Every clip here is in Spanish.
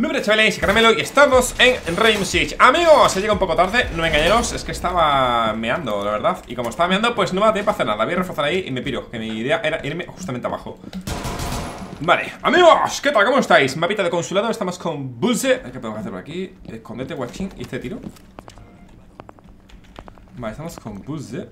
Muy buenas chavales, Caramelo y estamos en Rainbow Six Amigos, se llega un poco tarde, no me engañeros, es que estaba meando, la verdad. Y como estaba meando, pues no me da tiempo a hacer nada. Voy a reforzar ahí y me piro, que mi idea era irme justamente abajo. Vale, amigos, ¿qué tal? ¿Cómo estáis? Mapita de consulado, estamos con Buze ¿Qué podemos hacer por aquí? Escondete, watching, y este tiro Vale, estamos con Buze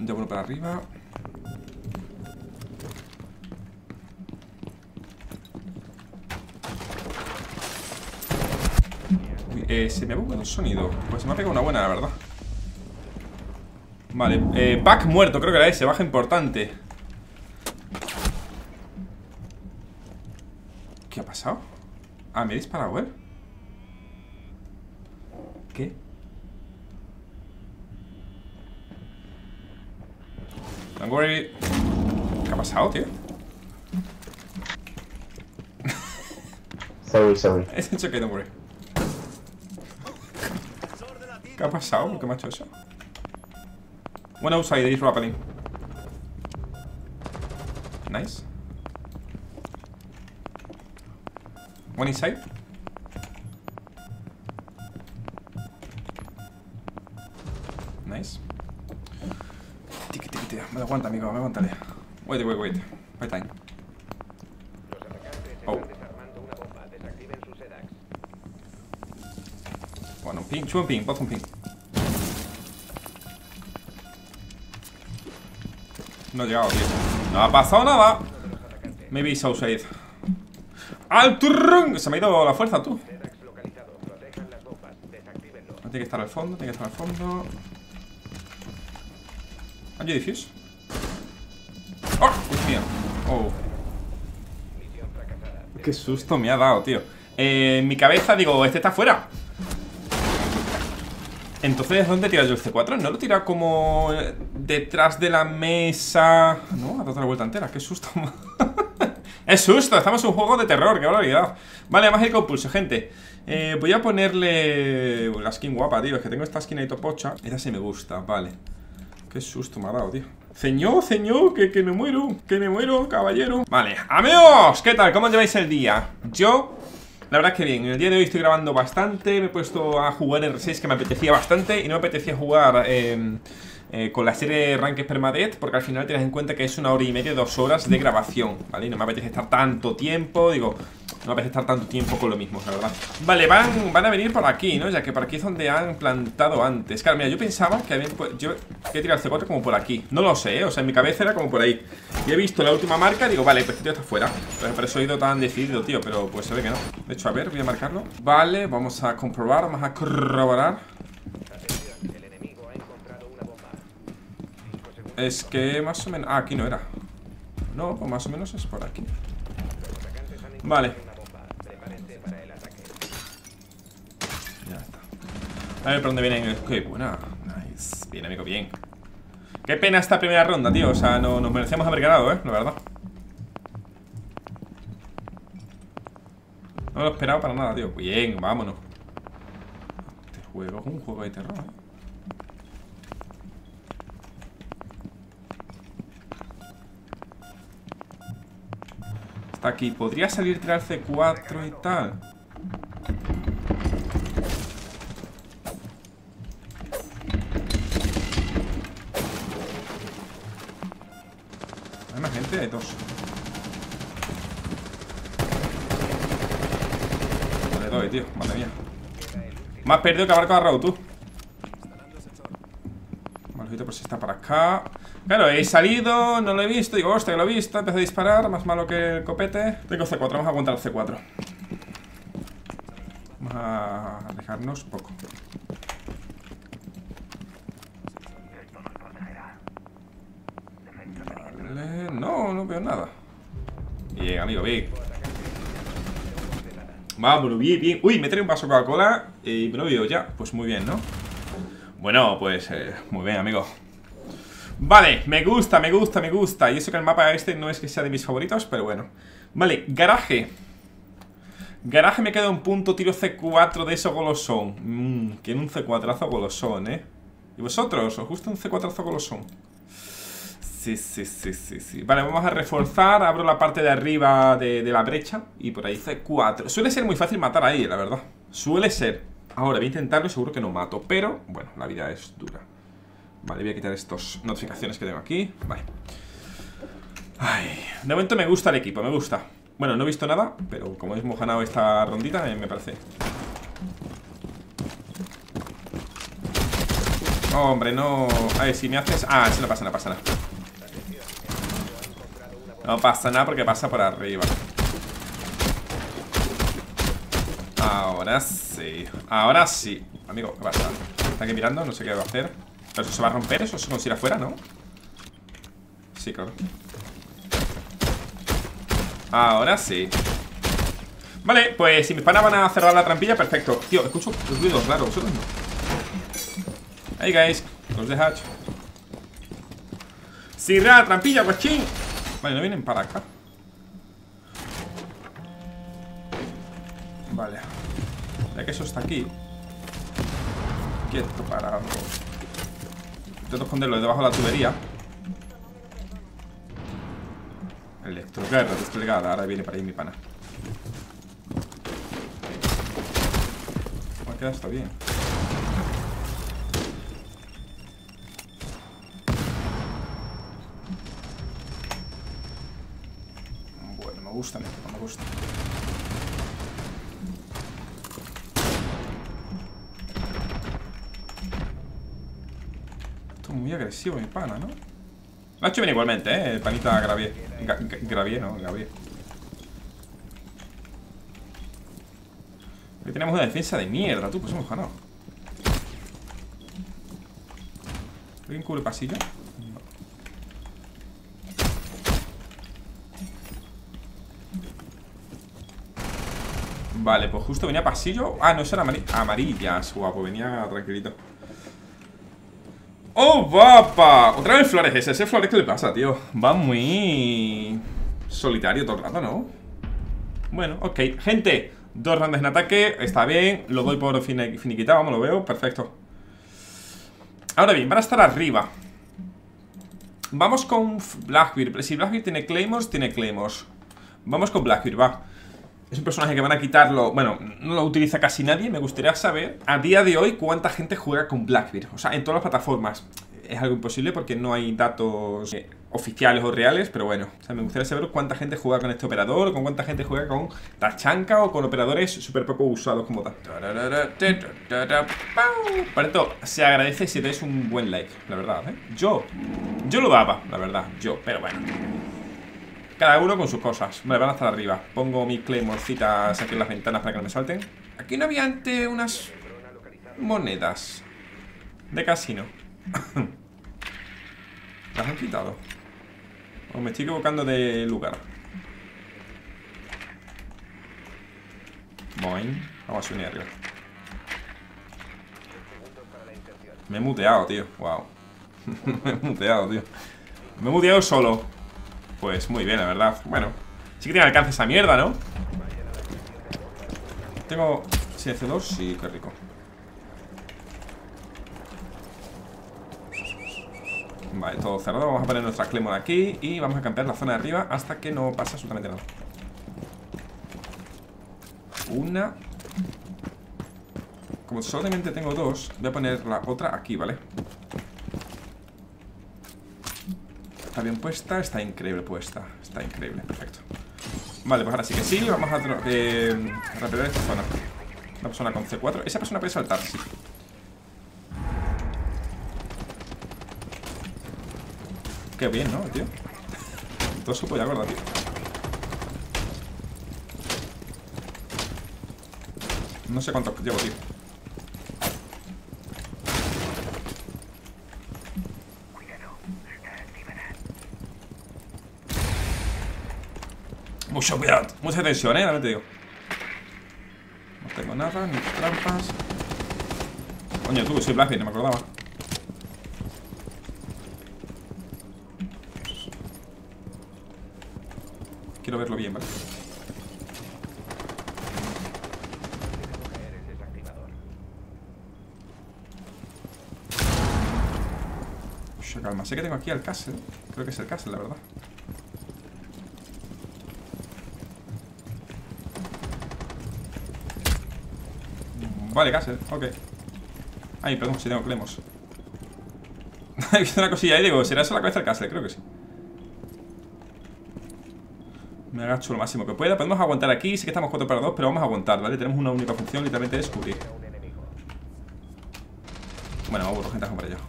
Ya uno para arriba eh, se me ha bugueado el sonido Pues me ha pegado una buena, la verdad Vale, eh, back muerto, creo que era ese, baja importante ¿Qué ha pasado? Ah, me he disparado, ¿eh? ¿Qué? Don't worry ¿Qué ha pasado, tío? Sorry, sorry Es hecho que don't worry ¿Qué ha pasado? ¿Por qué me ha hecho eso? One outside, he's rappelling Nice. One inside. Nice. Tiki tiki tiki Me aguanta amigo, me aguanta. Wait, wait, wait. Wait time Un ping, No ha llegado, tío. No ha pasado nada. Maybe so safe. ¡Al turrón! Se me ha ido la fuerza, tú. Tiene que estar al fondo, tiene que estar al fondo. ¿Hay defuse? ¡Oh! Dios mío Oh. Qué susto me ha dado, tío. Eh, mi cabeza digo, este está fuera entonces, ¿dónde tira yo el C4? ¿No lo tira como eh, detrás de la mesa? No, ha dado la vuelta entera, qué susto ¡Es susto! Estamos en un juego de terror, qué barbaridad Vale, más el compulso, gente eh, Voy a ponerle la skin guapa, tío Es que tengo esta skin ahí topocha Esa sí me gusta, vale Qué susto me ha dado, tío Señor, señor, que, que me muero Que me muero, caballero Vale, amigos, ¿qué tal? ¿Cómo lleváis el día? Yo la verdad es que bien, en el día de hoy estoy grabando bastante Me he puesto a jugar R6 que me apetecía bastante Y no me apetecía jugar eh, eh, con la serie Ranked Permadeath Porque al final tienes en cuenta que es una hora y media, dos horas de grabación ¿Vale? Y no me apetece estar tanto tiempo Digo, no apetece estar tanto tiempo con lo mismo, la verdad. Vale, van, van a venir por aquí, ¿no? Ya que por aquí es donde han plantado antes. Claro, mira, yo pensaba que habían, yo que tirar el C4 como por aquí. No lo sé, ¿eh? o sea, en mi cabeza era como por ahí. Y he visto la última marca digo, vale, pues este tío está fuera. Por eso he ido tan decidido, tío Pero pues se ve que no. De hecho, a ver, voy a marcarlo. Vale, vamos a comprobar, vamos a corroborar. Es que más o menos... Ah, aquí no era. No, pues más o menos es por aquí. Vale Ya está A ver por dónde vienen Qué buena Nice. Bien, amigo, bien. Qué pena esta primera ronda, tío. O sea, no, nos merecemos haber ganado, eh La verdad. No lo he esperado para nada, tío. Bien, vámonos. Este juego es un juego de terror, eh aquí. Podría salir tirar C4 y tal. Más perdido que haber Raúl, tú. Vale, por si está para acá. Claro, he salido, no lo he visto, digo, hostia, que lo he visto, empecé a disparar, más malo que el copete. Tengo C4, vamos a aguantar el C4. Vamos a alejarnos poco. Vale, no, no veo nada. Bien, amigo, bien. Vámonos, bien, bien. Uy, me trae un vaso Coca-Cola y me lo veo ya. Pues muy bien, ¿no? Bueno, pues eh, muy bien, amigo. Vale, me gusta, me gusta, me gusta Y eso que el mapa este no es que sea de mis favoritos Pero bueno Vale, garaje Garaje me queda un punto tiro C4 de eso golosón Mmm, que en un C4azo golosón, eh ¿Y vosotros? ¿Os gusta un C4azo golosón? Sí, sí, sí, sí, sí. Vale, vamos a reforzar. Abro la parte de arriba de, la brecha. Y por ahí C4. Suele ser muy fácil matar ahí, la verdad. Suele ser. Ahora voy a intentarlo y seguro que no mato. Pero, bueno, la vida es dura. Vale, voy a quitar estas notificaciones que tengo aquí. Vale. De momento me gusta el equipo, me gusta. Bueno, no he visto nada, pero como hemos ganado esta rondita, me parece. hombre, no... A ver, si me haces... Ah, si no pasa nada, pasa nada. No pasa nada porque pasa por arriba. Ahora sí. Ahora sí. Amigo, ¿qué pasa? Está aquí mirando, no sé qué va a hacer. Eso se va a romper, eso se consigue afuera, ¿no? Sí, claro. Ahora sí. Vale, pues si mis panas van a cerrar la trampilla, perfecto. Tío, escucho ruidos raros, vosotros no. Hey guys, los de hatch. Cierra trampilla, guachín. Vale, no vienen para acá. Vale. Ya que eso está aquí. Quieto, parado. Intento esconderlo debajo de la tubería. Electroguerra desplegada. Ahora viene para ahí mi pana. Me ha quedado esto bien. Gusta, me gusta. Esto es muy agresivo mi pana, ¿no? Lo ha hecho bien igualmente, ¿eh? El panita Gravier. Gravier, ¿no? Gravier. Aquí tenemos una defensa de mierda, tú, pues hemos ganado. ¿Alguien cubre pasillo? Vale, pues justo venía pasillo. Ah, no, eso era amarillas Guapo, venía tranquilito. ¡Oh, papa! Otra vez Flores ese, ese Flores, ¿qué le pasa, tío? Va muy... Solitario todo el rato, ¿no? Bueno, ok. Gente, dos grandes en ataque Está bien, lo doy por finiquitado Vamos, lo veo, perfecto. Ahora bien, van a estar arriba. Vamos con Blackbeard. Si Blackbeard tiene Claymores, tiene Claymores. Vamos con Blackbeard, va es un personaje que van a quitarlo Bueno, no lo utiliza casi nadie Me gustaría saber a día de hoy cuánta gente juega con Blackbeard O sea, en todas las plataformas. Es algo imposible porque no hay datos eh, oficiales o reales Pero bueno, o sea, me gustaría saber cuánta gente juega con este operador Con cuánta gente juega con Tachanka O con operadores súper poco usados como tal. Por esto, se agradece si dais un buen like La verdad, ¿eh? Yo, yo lo daba, la verdad Yo, pero bueno cada uno con sus cosas. Vale, van a estar arriba. Pongo mis claymorcitas aquí en las ventanas para que no me salten. Aquí no había antes unas monedas De casino. Las han quitado O me estoy equivocando de lugar. Boing. Vamos a subir arriba Me he muteado, tío. Wow Me he muteado, tío. Me he muteado solo pues muy bien, la verdad. Bueno, sí que tiene alcance esa mierda, ¿no? Tengo CS2, sí, qué rico. Vale, todo cerrado. Vamos a poner nuestra Clemon aquí Y vamos a campear la zona de arriba hasta que no pase absolutamente nada. Una. Como solamente tengo dos Voy a poner la otra aquí, ¿vale? Bien puesta, está increíble puesta Está increíble, perfecto. Vale, pues ahora sí que sí, vamos a eh, esta zona. Una persona con C4 Esa persona puede saltar, sí. Qué bien, ¿no, tío? Todo su polla gorda, tío. No sé cuánto llevo, tío Mucho cuidado, mucha tensión, eh, ahora te digo. No tengo nada, ni trampas. Coño, tú, soy Blackbeard, no me acordaba. Quiero verlo bien, ¿vale? Calma, sé que tengo aquí al castle. Creo que es el castle, la verdad Vale, castle, ok Ay, perdón, si tengo clemos visto una cosilla ahí, digo, ¿será eso la cabeza del castle? Creo que sí me agacho lo máximo que pueda Podemos aguantar aquí, sí que estamos 4 para 2 Pero vamos a aguantar, ¿vale? Tenemos una única función, literalmente es cubrir Bueno, vamos, gente, vamos para allá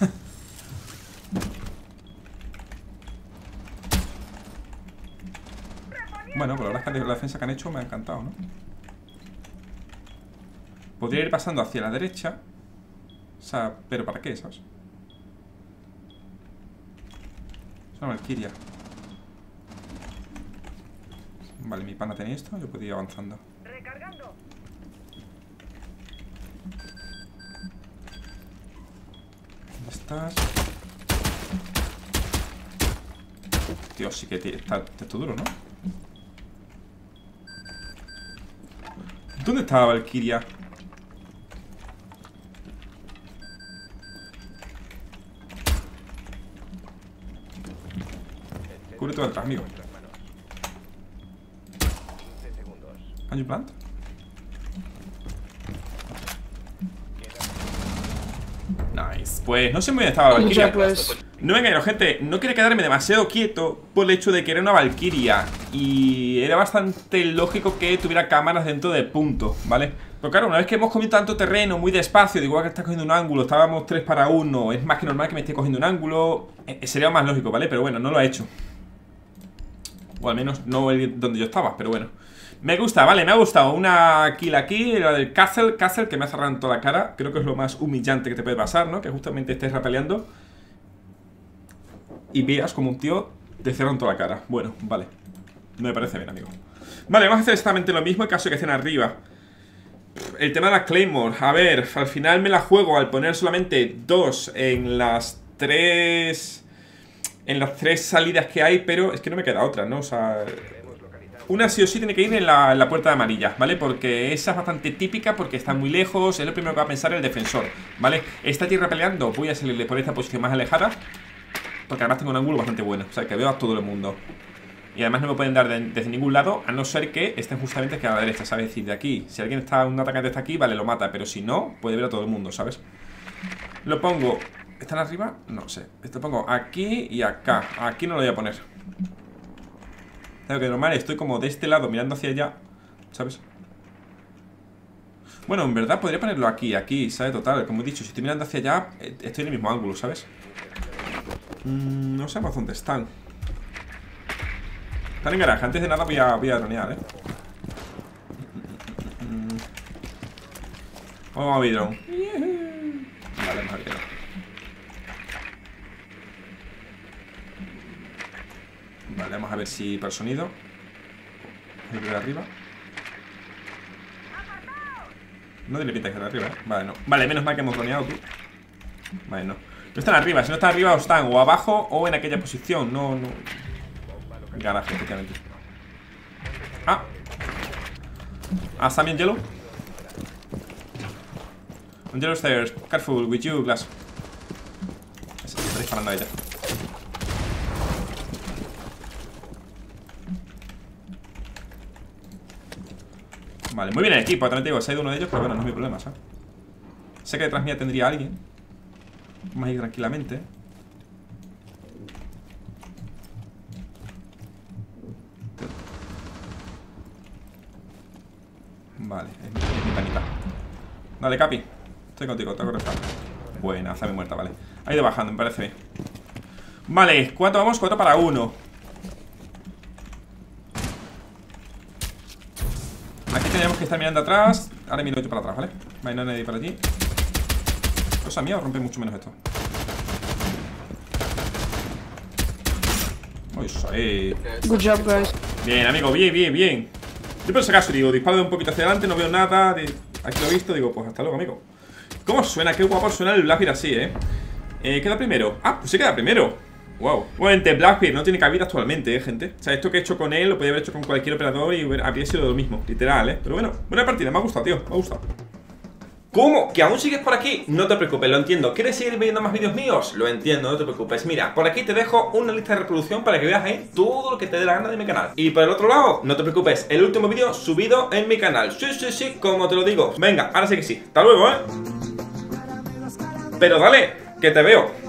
Bueno, pues la verdad es que la defensa que han hecho me ha encantado, ¿no? Podría ir pasando hacia la derecha O sea, pero ¿para qué, sabes? Es una Valkyria Vale, mi pana tenía esto, yo puedo ir avanzando. Recargando. ¿Dónde estás? Tío, sí que está esto duro, ¿no? ¿Dónde estaba Valkyria? Todo atrás, amigo. Can you plant? Nice. Pues no sé muy bien estaba la Valkyria. Pues. No me engaño, gente. No quería quedarme demasiado quieto por el hecho de que era una Valkyria. Y era bastante lógico que tuviera cámaras dentro de punto, ¿vale? Pero claro, una vez que hemos comido tanto terreno muy despacio, de igual que estás cogiendo un ángulo, estábamos 3 para 1, es más que normal que me esté cogiendo un ángulo. Eh, sería más lógico, ¿vale? Pero bueno, no lo ha hecho. O al menos no donde yo estaba, pero bueno. Me gusta, vale, me ha gustado. Una kill aquí, la del Castle Castle que me ha cerrado en toda la cara. Creo que es lo más humillante que te puede pasar, ¿no? Que justamente estés rapeleando Y veas como un tío te cierra en toda la cara. Bueno, vale. Me parece bien, amigo. Vale, vamos a hacer exactamente lo mismo en caso de que estén arriba. El tema de la Claymore. A ver, al final me la juego al poner solamente dos en las tres... En las tres salidas que hay Pero es que no me queda otra, ¿no? O sea... Una sí o sí tiene que ir en la, puerta de amarilla, ¿vale? Porque esa es bastante típica porque está muy lejos Es lo primero que va a pensar el defensor, ¿vale? Está tierra peleando, voy a salirle por esta posición más alejada Porque además tengo un ángulo bastante bueno O sea, que veo a todo el mundo Y además no me pueden dar desde ningún lado A no ser que estén justamente aquí a la derecha, ¿sabes? Es decir, de aquí, si alguien está, un atacante está aquí, vale, lo mata Pero si no, puede ver a todo el mundo, ¿sabes? Lo pongo... ¿Están arriba? No sé Esto pongo aquí y acá Aquí no lo voy a poner Claro que normal, estoy como de este lado mirando hacia allá ¿Sabes? Bueno, en verdad podría ponerlo aquí, aquí, ¿sabes? Total, como he dicho, si estoy mirando hacia allá eh, Estoy en el mismo ángulo, ¿sabes? Mm, no sabemos dónde están Están en garaje, antes de nada voy a, voy a dronear, ¿eh? Vamos a ver drone Vale, vamos a ver Vale, vamos a ver si para el sonido. Arriba. No tiene pinta que de arriba, ¿eh? Vale, no. Vale, menos mal que hemos droneado tú Vale, no. No están arriba, si no están arriba o están o abajo o en aquella posición. No, no. Garaje, efectivamente. Ah. Ah, está bien yellow On yellow stairs Careful with you, glass. Está disparando a ella Vale, muy bien el equipo, también te digo, se ha ido uno de ellos, pero bueno, no es mi problema, ¿sabes? Sé que detrás mía tendría alguien. Vamos a ir tranquilamente. Vale, es mi, es mi panita. Dale, Capi. Estoy contigo, te hago Buena, mi muerta, vale. Ha ido bajando, me parece bien. Vale, ¿cuánto vamos? Cuatro para uno tenemos que estar mirando atrás Ahora miro yo para atrás, ¿vale? Hay nadie para allí Cosa mía, rompe mucho menos esto Uy, Good job, guys Bien, amigo, bien, bien, bien Yo por si acaso, digo, disparo de un poquito hacia adelante No veo nada, aquí lo he visto Digo, pues hasta luego, amigo ¿Cómo suena? Qué guapo suena el Blackbeard así, ¿eh? ¿eh? ¿Queda primero? Ah, pues sí queda primero Wow. Obviamente Blackbeard no tiene cabida actualmente, ¿eh, gente? O sea, esto que he hecho con él lo podría haber hecho con cualquier operador y habría sido lo mismo, literal, ¿eh? Pero bueno, buena partida, me ha gustado, tío, me ha gustado. ¿Cómo? ¿Que aún sigues por aquí? No te preocupes, lo entiendo. ¿Quieres seguir viendo más vídeos míos? Lo entiendo, no te preocupes. Mira, por aquí te dejo una lista de reproducción para que veas ahí todo lo que te dé la gana de mi canal. Y por el otro lado, no te preocupes, el último vídeo subido en mi canal. Sí, sí, sí, como te lo digo. Venga, ahora sí que sí. Hasta luego, ¿eh? Pero dale, que. Te veo.